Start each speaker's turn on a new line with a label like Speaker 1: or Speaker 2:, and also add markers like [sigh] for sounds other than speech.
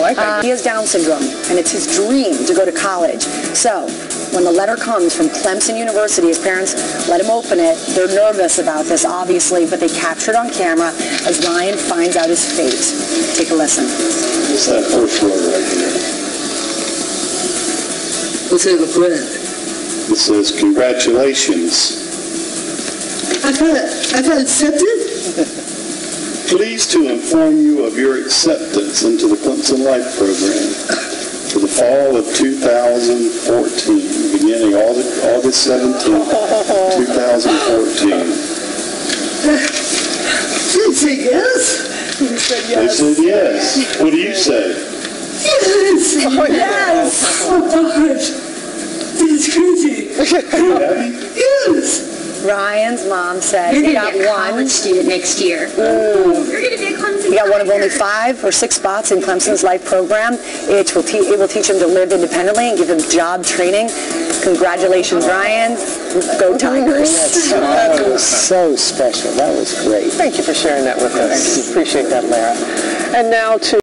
Speaker 1: like that.
Speaker 2: Uh, he has Down syndrome, and it's his dream to go to college. So, when the letter comes from Clemson University, his parents let him open it. They're nervous about this, obviously, but they capture it on camera as Rion finds out his fate. Take a listen.
Speaker 3: What's that first word right here?
Speaker 4: Let's have a.
Speaker 3: It says, congratulations.
Speaker 4: I got, I got accepted? [laughs]
Speaker 3: Pleased to inform you of your acceptance into the Clemson Life Program for the fall of 2014, beginning August, August 17, 2014.
Speaker 4: Did say yes?
Speaker 3: They said yes. What do you say?
Speaker 4: Yes!
Speaker 2: Oh, yes!
Speaker 4: Oh, God. This is crazy. [laughs]
Speaker 3: Happy?
Speaker 4: Yes!
Speaker 2: Rion's mom said
Speaker 5: You're
Speaker 2: he
Speaker 5: going
Speaker 2: got
Speaker 5: to be a
Speaker 2: one.
Speaker 5: college student next year. Mm. You're going to be a Clemson
Speaker 2: He got one of only five or six spots in Clemson's life program. It will, te- it will teach him to live independently and give him job training. Congratulations, Rion. Go Tigers.
Speaker 1: That was so special. That was great. Thank you for sharing that with us. Appreciate that, Lara. And now to